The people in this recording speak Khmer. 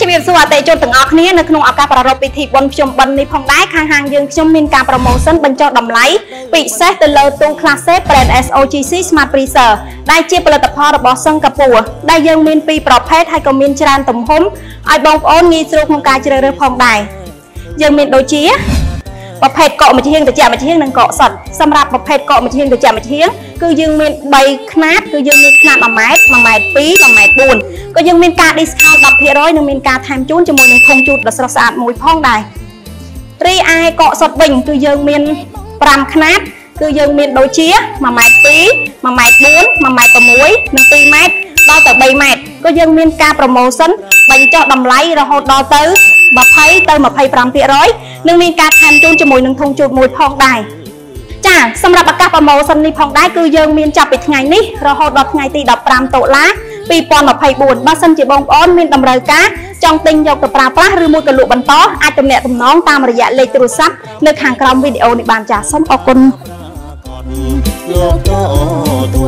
ជំរាបសួរអតិថិជនទាំងអស់គ្នានៅក្នុងឱកាសប្រារព្ធពិធីបុណ្យភ្ជុំបិណ្ឌនេះផងដែរខាងហាងយើងខ្ញុំមានការ promotion បញ្ចុះតម្លៃពិសេសទៅលើទូ Classic Brand SOGC Smart Freezer ដែលជាផលិតផលរបស់សិង្ហបុរីដែលយើងមានពីរប្រភេទហើយក៏មានច្រើនទំហំឲ្យបងប្អូនងាយស្រួលក្នុងការជ្រើសរើសផងដែរយើងមានដូចជា ប្រភេទកក់មួយជាងត្រជាក់មួយជាងនិងកក់សុទ្ធសម្រាប់ប្រភេទកក់មួយជាងត្រជាក់មួយជាងគឺយើងមាន3ខ្នាតគឺយើងមានខ្នាត1ម៉ែត្រ1ម៉ែត្រ2 1ម៉ែត្រ4ក៏យើងមានការ discount 10%និងមានការថែមជូនជាមួយនឹងធុងជូតដ៏ស្រស់ស្អាតមួយផងដែររីឯកក់សុទ្ធវិញគឺយើងមាន5ខ្នាតគឺយើងមានដូចជា1ម៉ែត្រ2 1ម៉ែត្រ4 1ម៉ែត្រ6និង2ម៉ែត្រដល់ទៅ3ម៉ែត្រក៏យើងមានការ promotion បញ្ចុះតម្លៃរហូតដល់ទៅ20ទៅ25% និងមានការថែមជូនជាមួយនឹងធុងជូតមួយផងដែរចាសម្រាប់ឱកាសប្រម៉ូសិននេះផងដែរគឺយើងមានចាប់ពីថ្ងៃនេះរហូតដល់ថ្ងៃទី15តុលា2024បើសិនជាបងប្អូនមានតម្រូវការចង់ទិញយកទៅប្រើប្រាស់ឬមួយក៏លក់បន្តអាចទំនាក់ទំនងតាមរយៈលេខទូរស័ព្ទនៅខាងក្រោមវីដេអូនេះបានចាសូមអរគុណយកទៅទទួលផល